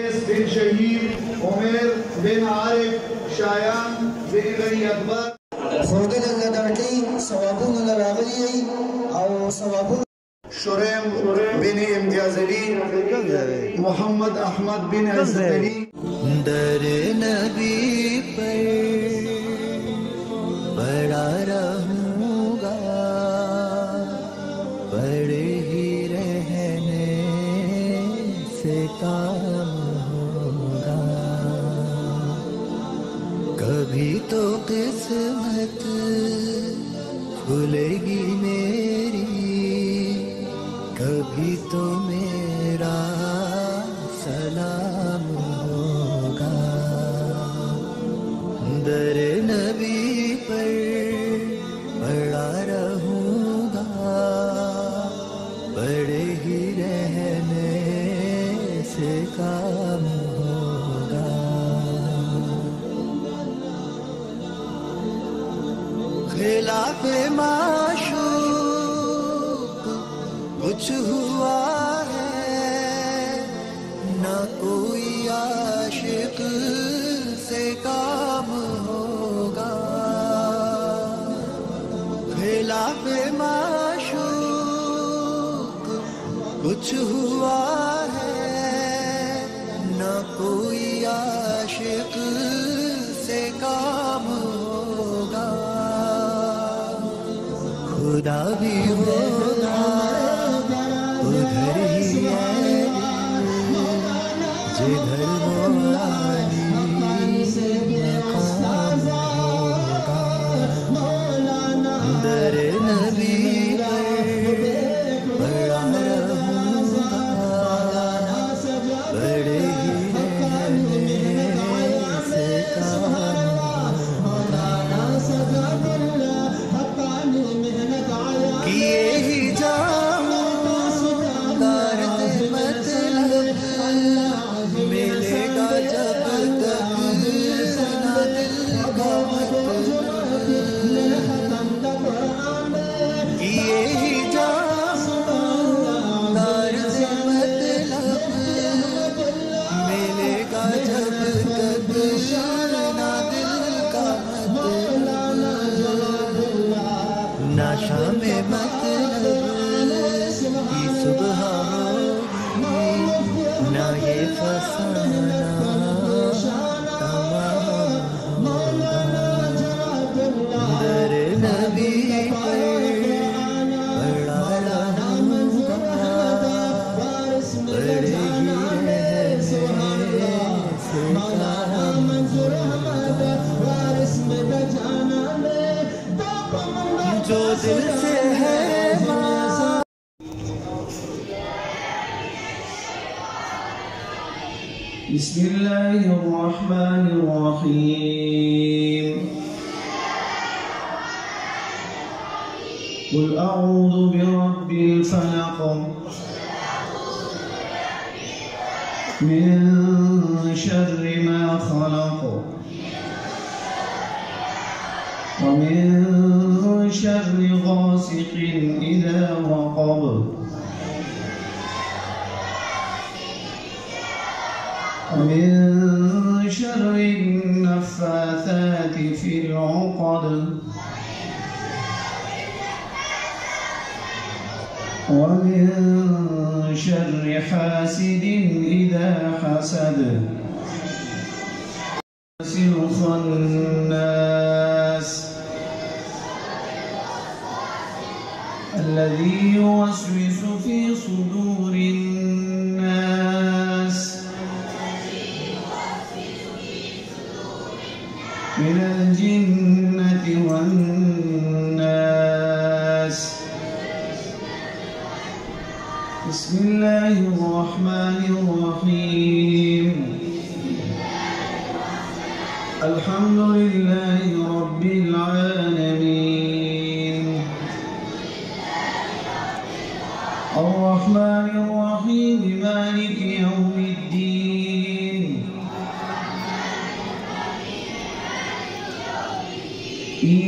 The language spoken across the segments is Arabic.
بن شہید عمر بن عارف شایان بن غنی اکبر۔ خورګه د لړټي ثوابونه راغلي او ثوابونه شریم بن امتیاز محمد احمد بن عزت در نبی پر بڑا رہوں گا بڑے تو قسمت بھولے گی میری کبھی تو میرا سلام ہوگا۔ در نبی پر بے معشوق کچھ ہوا ہے، نہ کوئی عاشق سے کام ہوگا۔ بھیلا بے معشوق کچھ ہوا ہے، نہ کوئی خدا بھی ہوگا ادھر ہی ہے۔ جدھر مولا ہے كيف صنع Joseph. بسم الله الرحمن الرحيم. قل أعوذ برب الفلق من شر ما خلق ومن ومن شر النفاثات في العقد. ومن شر حاسد إذا حسد. الخناس الذي يوسوس في صدور الناس. من الجنة والناس. بسم الله الرحمن الرحيم. الحمد لله رب العالمين. الرحمن الرحيم مالك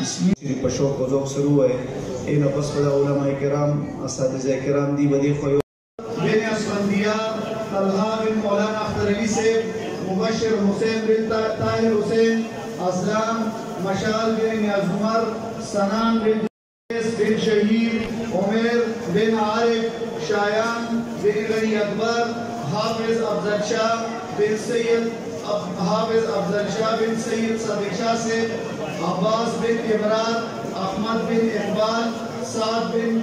بسم چې په شوق او ذوق سره وای ان پس په علماء کرام اساتذه کرام، دی بدی خو بن اسفندیار طلحه بن مولانا اختر علی سے، مبشر حسین بن طاهر حسین اسلام مشال بن نیاز عمر، سنان بن بن شهید عمر بن عارف، شایان بن غنی اکبر، حافظ افضل شاہ بن سید، حافظ افضل شاہ بن سید صدیق شاہ سے عباس بن عمران احمد بن اقبال سعد بن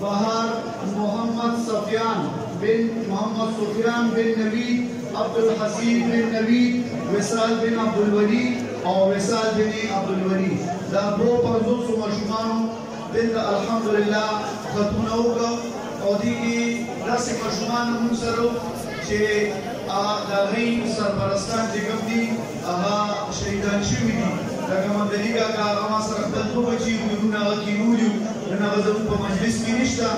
بہار محمد سفیان بن محمد سفیان بن نوید عبد الحسین بن نوید وصال بن عبد الولی او وصال بن عبد الولی دا دو پنځوسو ماشومانو دلته الحمدلله ختمونه وکړه. او دې کې داسې ماشومان موږ سره چې د هغې سرپرستان چې کوم دي هغه شهیدان شوي دي دغه مدني کاکا هغه ما سره خپل دوه بچي ورونه هغه کینولي نن هغه زموږ په مجلس کې نشته